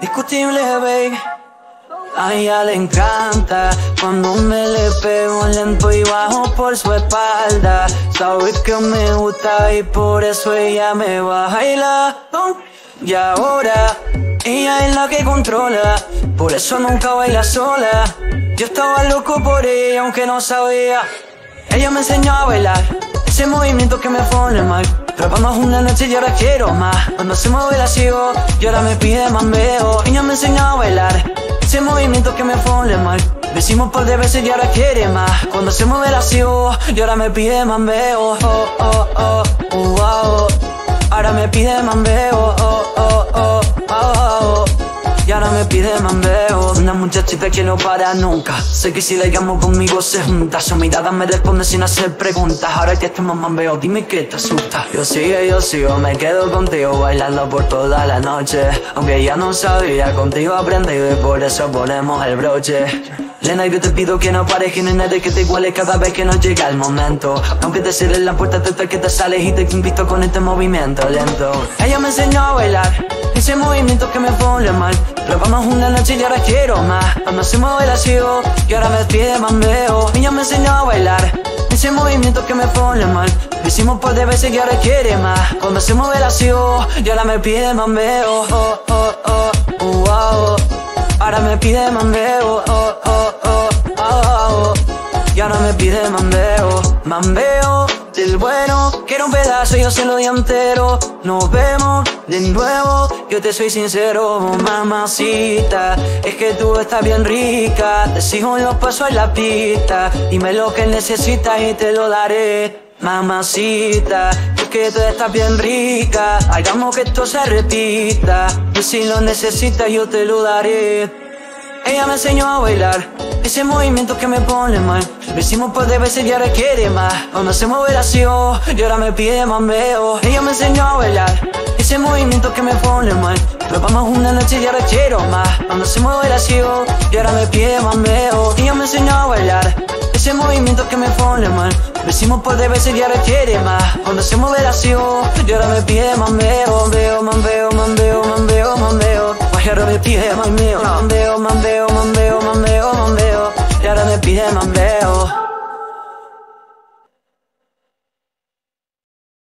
discutible, baby. A ella le encanta cuando me le pego lento y bajo por su espalda. Sabe que me gusta y por eso ella me va a bailar. Y ahora ella es la que controla, por eso nunca baila sola. Yo estaba loco por ella aunque no sabía. Ella me enseñó a bailar, ese movimiento que me pone mal. Trabamos una noche y ahora quiero más. Cuando se mueve la sigo y ahora me pide más veo. Ella me enseñó a bailar, ese movimiento que me pone mal. Decimos par de veces y ahora quiere más. Cuando se mueve la sigo y ahora me pide más veo. Oh, oh, oh, oh. Ahora me pide oh, oh, oh. Me pide mambeo Una muchachita que no para nunca. Sé que si la llamo conmigo se junta. Su mirada me responde sin hacer preguntas. Ahora que estamos mambeo, dime qué te asusta. Yo sigo, yo sigo, me quedo contigo Bailando por toda la noche. Aunque ya no sabía, contigo aprendí Y por eso ponemos el broche. Lena, yo te pido que no pares, que no hay que te iguale cada vez que nos llega el momento. Aunque te cierres la puerta, te que te sales y te invito con este movimiento lento. Ella me enseñó a bailar, ese movimiento que me pone mal. Probamos una noche y ahora quiero más. Cuando se mueve la sigo y ahora me pide mambeo. Ella me enseñó a bailar, ese movimiento que me pone mal. Hicimos par de veces y ahora quiere más. Cuando se mueve la sigo y ahora me pide mambeo. Oh, oh, oh, oh, oh. Ahora me pide mambeo. Oh, oh, oh, oh, oh. Y ahora me pide mambeo. Mambeo del bueno. Quiero un pedazo, yo se lo di entero. Nos vemos de nuevo. Yo te soy sincero, mamacita. Es que tú estás bien rica. Te sigo los pasos en la pista. Dime lo que necesitas y te lo daré. Mamacita, es que tú estás bien rica Hagamos que esto se repita Y si lo necesitas yo te lo daré Ella me enseñó a bailar. Ese movimiento que me pone mal. Lo hicimos por de veces y ahora quiere más. Cuando se mueve la sigo Y ahora me pide mambeo Ella me enseñó a bailar. Ese movimiento que me pone mal. Probamos una noche y ahora quiero más. Cuando se mueve la sigo Y ahora me pide mambeo Ella me enseñó a bailar. Ese movimiento que me pone mal. Lo hicimos por de veces y ahora quiere más. Cuando se la sigo Y ahora me pide mambeo Mambeo, mambeo, ahora me pide mambeo, mambeo, mambeo, mambeo, mambeo, mambeo, y ahora me pide mambeo.